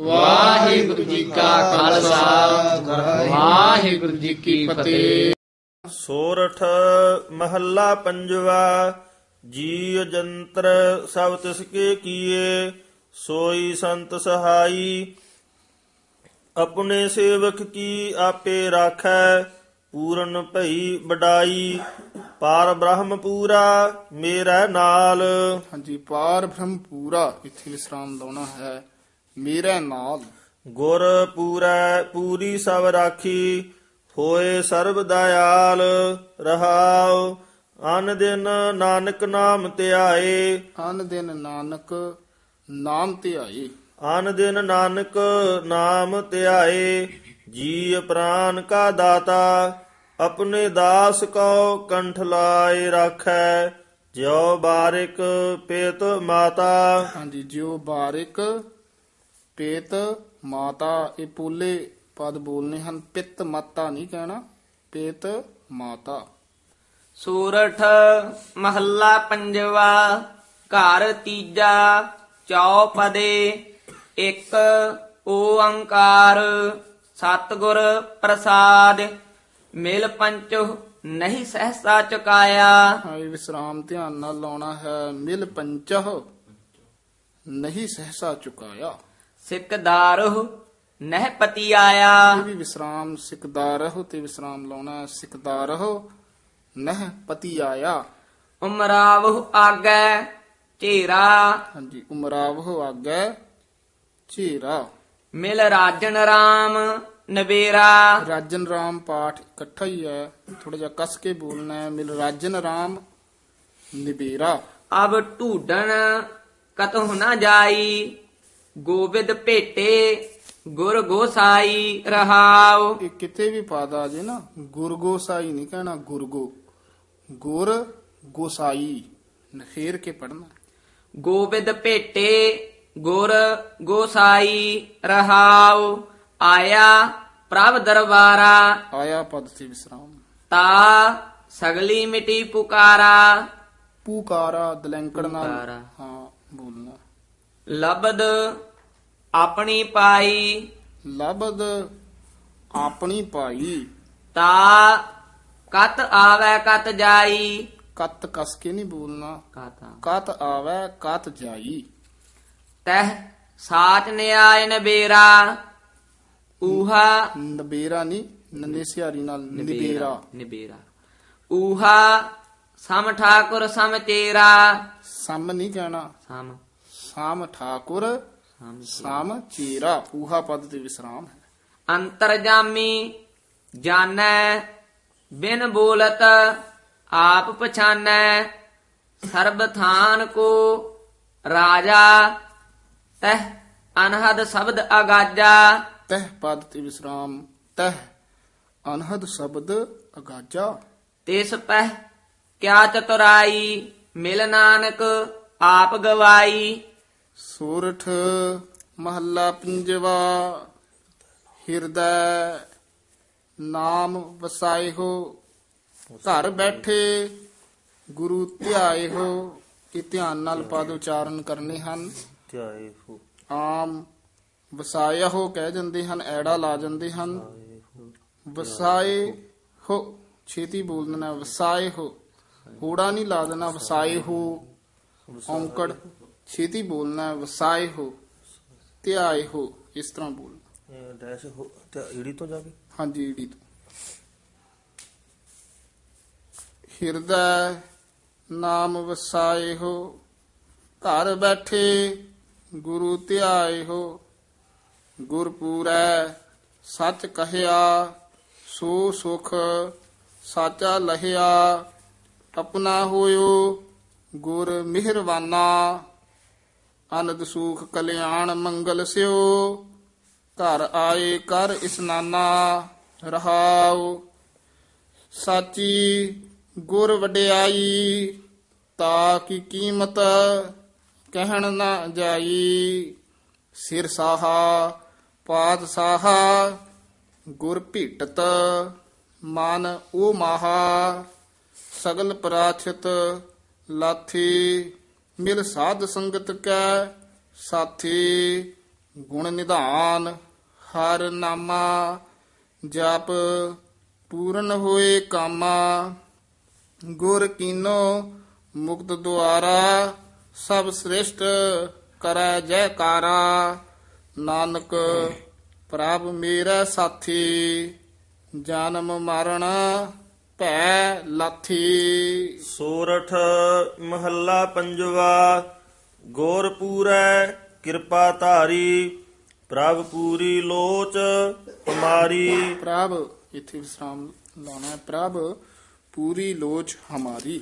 ਵਾਹਿਗੁਰੂ ਜੀ ਕਾ ਖਾਲਸਾ। ਵਾਹਿਗੁਰੂ ਜੀ ਕੀ ਫਤਿਹ। ਸੋਰਠ ਮਹੱਲਾ ਪੰਜਵਾ ਜੀਵ ਜੰਤਰ ਸਭ ਤਿਸ ਕੇ ਕੀਏ ਸੋਈ ਸੰਤ ਸਹਾਈ। ਆਪਣੇ ਸੇਵਕ ਕੀ ਆਪੇ ਰਾਖੈ ਪੂਰਨ ਭਈ ਵਡਾਈ। ਪਾਰ ਬ੍ਰਹਮ ਪੂਰਾ ਮੇਰਾ ਨਾਲ। ਹਾਂਜੀ ਪਾਰ ਬ੍ਰਹਮ ਪੂਰਾ ਇੱਥੇ ਵਿਸਰਾਮ ਲਾਉਣਾ ਹੈ। ਮੇਰੇ ਨਾਲ। ਗੁਰ ਪੂਰੈ ਪੂਰੀ ਸਭ ਰਾਖੀ ਹੋਏ ਸਰਬ ਦਇਆਲ ਰਹਾਉ। ਅਨ ਦਿਨ ਨਾਨਕ ਨਾਮ ਧਿਆਏ। ਅਨ ਦਿਨ ਨਾਨਕ ਨਾਮ ਧਿਆਏ। ਅਨ ਦਿਨ ਨਾਨਕ ਨਾਮ ਧਿਆਏ। ਜੀ ਪ੍ਰਾਨ ਕਾ ਦਾਤਾ ਆਪਣੇ ਦਾਸ ਕੋ ਕੰਠ ਲਾਏ ਰਾਖੈ। ਜਿਉ ਬਾਰਿਕ ਪੇਤ ਮਾਤਾ। ਹਾਂਜੀ ਜਿਉ ਬਾਰਿਕ ਪੇਤ ਮਾਤਾ ਇਹ ਪੂਲੇ ਪਦ ਬੋਲਨੇ ਹਨ। ਪਿਤ ਮਾਤਾ ਨਹੀਂ ਕਹਿਣਾ ਪੇਤ ਮਾਤਾ। ਸੂਰਠ ਮਹੱਲਾ ਪੰਜਵਾ ਘਰ ਤੀਜਾ ਚੌਪਦੇ ਇੱਕ ਓੰਕਾਰ ਸਤਿਗੁਰ ਪ੍ਰਸਾਦ। ਮਿਲ ਪੰਚੁ ਨਹੀਂ ਸਹਸਾ ਚੁਕਾਇਆ। ਹਾਂ ਇਹ ਵਿਸਰਾਮ ਧਿਆਨ ਨਾਲ ਲਾਉਣਾ ਹੈ। ਮਿਲ ਪੰਚਹ ਨਹੀਂ ਸਹਸਾ ਚੁਕਾਇਆ। ਸਿਕਦਾਰੁ ਨਹਿ ਪਤੀ ਆਇਆ। ਇਹ ਵੀ ਵਿਸਰਾਮ ਸਿਕਦਾਰਹੁ ਤੇ ਵਿਸਰਾਮ ਲਾਉਣਾ ਸਿਕਦਾਰਹੁ ਨਹ ਪਤੀ ਆਇਆ। ਉਮਰਾਵਹੁ ਆਗੈ ਝੇਰਾ। ਹਾਂਜੀ ਉਮਰਾਵਹੁ ਆਗੈ ਝੇਰਾ। ਮਿਲ ਰਾਜਨ ਰਾਮ ਨਵੇਰਾ। ਰਾਜਨ ਰਾਮ ਪਾਠ ਇਕੱਠਾ ਹੀ ਹੈ। ਥੋੜਾ ਜਿਹਾ ਕਸ ਕੇ ਬੋਲਣਾ ਹੈ। ਮਿਲ ਰਾਜਨ ਰਾਮ ਨਿਬੇਰਾ ਅਬ ਢੂਡਣ ਕਤਹੁ ਨਾ ਜਾਈ। ਗੋਬਿੰਦ ਭੇਟੇ ਗੁਰ ਗੋਸਾਈ ਰਹਾਉ। ਇਹ ਕਿਤੇ ਵੀ ਪਾਦ ਜੇ ਨਾ ਗੁਰਗੋਸਾਈ ਨਹੀਂ ਕਹਿਣਾ ਗੁਰਗੋ ਗੁਰ ਗੋਸਾਈ ਨਖੇਰ ਕੇ ਪੜਨਾ ਗੋਬਿੰਦ ਭੇਟੇ ਗੁਰ ਗੋਸਾਈ ਰਹਾਉ। ਆਇਆ ਪ੍ਰਭ ਦਰਬਾਰਾ ਆਇਆ ਪਦ ਤੇ ਵਿਸਰਾਮ। ਤਾ ਸਗਲੀ ਮਿਟੀ ਪੁਕਾਰਾ। ਪੁਕਾਰਾ ਦਲੈਂਕੜ ਨਾਲ। ਹਾਂ ਬੋਲਣਾ। ਲਬਦ ਆਪਣੀ ਪਾਈ। ਲਬਦ ਆਪਣੀ ਭਾਈ ਤਾ ਕਤ ਆਵੈ ਕਤ ਜਾਈ। ਕਤ ਕਸ ਕੇ ਨਹੀਂ ਬੋਲਣਾ। ਕਾਤਾ ਕਤ ਆਵੈ ਕਤ ਜਾਈ। ਤਹ ਸਾਚ ਨਿਆਇ ਨਬੇਰਾ। ਊਹਾ ਨਬੇਰਾ ਨਹੀਂ ਨੰਨੇ ਸਿਹਾਰੀ ਨਾਲ ਨਿਬੇਰਾ। ਨਿਬੇਰਾ। ਊਹਾ ਸਮ ਠਾਕੁਰ ਸਮ ਤੇਰਾ। ਸਮ ਨਹੀਂ ਕਹਿਣਾ। ਸਮ। ਸਾਮ ਠਾਕੁਰ ਸਮ ਚੀਰਾ ਪੂਹਾ ਪਦ ਤੇ ਵਿਸਰਾਮ ਹੈ ਅੰਤਰਜਾਮੀ ਜਾਣੈ ਬਿਨ ਬੋਲਤ ਆਪ ਪਛਾਨੈ ਸਰਬ ਥਾਨ ਕੋ ਰਾਜਾ ਤਹ ਅਨਹਦ ਸ਼ਬਦ ਅਗਾਜਾ ਤਹ ਪਦ ਤੇ ਵਿਸਰਾਮ ਤਹ ਅਨਹਦ ਸ਼ਬਦ ਅਗਾਜਾ ਤਿਸ ਪਹਿ ਕਿਆ ਚਤੁਰਾਈ ਮਿਲ ਨਾਨਕ ਆਪ ਗਵਾਈ ਸੂਰਠ ਮਹੱਲਾ ਪੰਜਵਾ ਹਿਰਦੈ ਨਾਮ ਵਸਾਏ ਹੋ ਘਰ ਬੈਠੇ ਗੁਰੂ ਧਿਆਏ ਹੋ ਇਹ ਧਿਆਨ ਨਾਲ ਪਦ ਉਚਾਰਨ ਕਰਨੇ ਹਨ। ਧਿਆਏ ਹੋ। ਆਮ ਵਸਾਇਆ ਹੋ ਕਹਿ ਜਾਂਦੇ ਹਨ ਐੜਾ ਲਾ ਜਾਂਦੇ ਹਨ। ਵਸਾਏ ਹੋ ਛੇਤੀ ਬੋਲ ਦੇਣਾ ਵਸਾਏ ਹੋ। ਹੂੜਾ ਨਹੀਂ ਲਾ ਦੇਣਾ ਵਸਾਏ ਹੋ। ਔਂਕੜ ਛੇਤੀ ਬੋਲਣਾ ਵਸਾਏ ਹੋ ਧਿਆਏ ਹੋ ਇਸ ਤਰ੍ਹਾਂ ਬੋਲ ਇਹ ਡੈਸ਼ ਹੋ ਤੇ ਈੜੀ ਤੋਂ ਜਾ ਕੇ? ਹਾਂਜੀ ਈੜੀ ਤੋਂ। ਹਿਰਦੈ ਨਾਮ ਵਸਾਏ ਹੋ ਘਰ ਬੈਠੇ ਗੁਰੂ ਧਿਆਏ ਹੋ ਗੁਰਪੂਰੈ ਸੱਚ ਕਹਿਆ ਸੋ ਸੁਖ ਸਾਚਾ ਲਹਿਆ ਆਪਣਾ ਹੋਇਓ ਗੁਰ ਮਿਹਰਵਾਨਾ ਅਨੰਦ ਸੂਖ ਕਲਿਆਣ ਮੰਗਲ ਸਿਓ। ਘਰ ਆਏ ਕਰ ਇਸਨਾਨਾ, ਰਹਾਉ। ਸਾਚੀ ਗੁਰ ਵਡਿਆਈ, ਤਾ ਕੀ ਕੀਮਤ ਕਹਿਣ ਨਾ ਜਾਈ। ਸਿਰ ਸਾਹਾ, ਪਾਦ ਸਾਹਾ, ਗੁਰ ਭੀਟਤ, ਮਨ ਉਹ ਮਾਹਾ। ਸਗਲ ਪ੍ਰਾਚਿਤ ਲਾਥੀ ਮਿਲ ਸਾਧ ਸੰਗਤ ਕੈ, ਸਾਥੀ ਗੁਣ ਨਿਧਾਨ, ਹਰ ਨਾਮਾ ਜਪ ਪੂਰਨ ਹੋਏ ਕਾਮਾ। ਗੁਰ ਕੀਨੋ ਮੁਕਤ ਦੁਆਰਾ, ਸਭ ਸ੍ਰੇਸ਼ਟ ਕਰੈ ਜੈਕਾਰਾ। ਨਾਨਕ ਪ੍ਰਭ ਮੇਰਾ ਸਾਥੀ, ਜਨਮ ਮਰਨ ਭੈ ਲਾਥੀ। ਸੋਰਠ ਮਹੱਲਾ ਪੰਜਵਾ ਗੋਰ ਪੂਰੈ ਕਿਰਪਾ ਧਾਰੀ ਪ੍ਰਭ ਪੂਰੀ ਲੋਚ ਹਮਾਰੀ। ਪ੍ਰਭ ਇੱਥੇ ਵਿਸਰਾਮ ਲਾਉਣਾ ਹੈ। ਪ੍ਰਭ ਪੂਰੀ ਲੋਚ ਹਮਾਰੀ।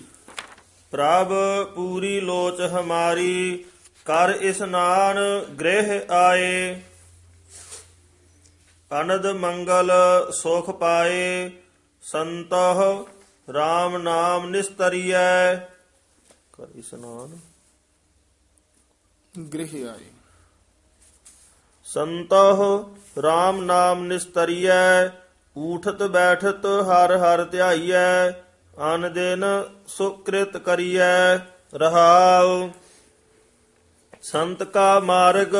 ਪ੍ਰਭ ਪੂਰੀ ਲੋਚ ਹਮਾਰੀ ਕਰ ਇਸਨਾਨ ਗ੍ਰਹਿ ਆਏ। ਅਨੰਦ ਮੰਗਲ ਸੁਖ ਪਾਏ ਸੰਤਹ RAM ਨਾਮ ਨਿਸਤਰੀਐ। ਕਰ ਇਸਨਾਨ ਗ੍ਰਹਿ ਆਏ। ਸੰਤਹ RAM ਨਾਮ ਨਿਸਤਰੀਐ। ਊਠਤ ਬੈਠਤ ਹਰ ਹਰ ਧਿਆਈਐ। ਅਨ ਦਿਨ ਸੁਕ੍ਰਿਤ ਕਰੀਐ। ਰਹਾਉ। ਸੰਤ ਕਾ ਮਾਰਗ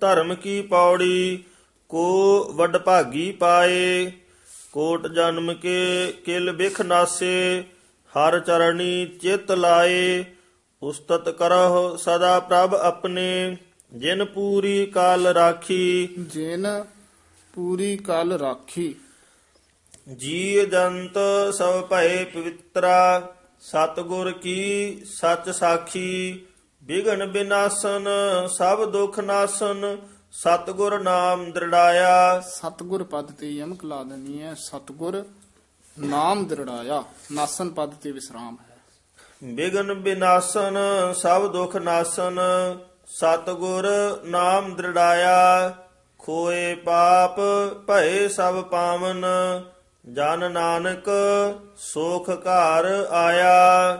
ਧਰਮ ਕੀ ਪੌੜੀ। ਕੋ ਵੱਡ ਭਾਗੀ ਪਾਏ। ਕੋਟ ਜਨਮ ਕੇ ਕਿਲ ਬਿਖ ਨਾਸੇ ਹਰ ਚਰਣੀ ਚਿਤ ਲਾਏ ਉਸਤਤ ਕਰਹੁ ਸਦਾ ਪ੍ਰਭ ਆਪਣੇ ਜਿਨ ਪੂਰੀ ਕਾਲ ਰਾਖੀ। ਜਿਨ ਪੂਰੀ ਕਲ ਰਾਖੀ। ਜੀ ਜੰਤ ਸਭ ਭਏ ਪਵਿੱਤਰਾ ਸਤਗੁਰ ਕੀ ਸੱਚ ਸਾਖੀ ਬਿਗਨ ਬਿਨਾਸਨ ਸਭ ਦੁਖ ਨਾਸਨ ਸਤਗੁਰ ਨਾਮ ਦ੍ਰਿੜਾਇਆ। ਸਤਗੁਰ ਪਦ ਤੇ ਯਮਕ ਲਾ ਦੇਣੀ ਹੈ। ਸਤਗੁਰ ਨਾਮ ਦ੍ਰਿੜਾਇਆ। ਨਾਸਨ ਪਦ ਤੇ ਵਿਸਰਾਮ ਹੈ। ਬਿਗਨ ਬਿਨਾਸਨ ਸਭ ਦੁਖ ਨਾਸਨ ਸਤਗੁਰ ਨਾਮ ਦ੍ਰਿੜਾਇਆ। ਖੋਏ ਪਾਪ ਭਏ ਸਭ ਪਾਵਨ ਜਨ ਨਾਨਕ ਸੋਖ ਘਰ ਆਇਆ।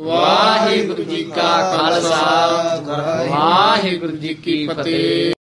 ਵਾਹਿਗੁਰੂ ਜੀ ਕਾ ਖਾਲਸਾ ਵਾਹਿਗੁਰੂ ਜੀ ਕੀ ਫਤਿਹ।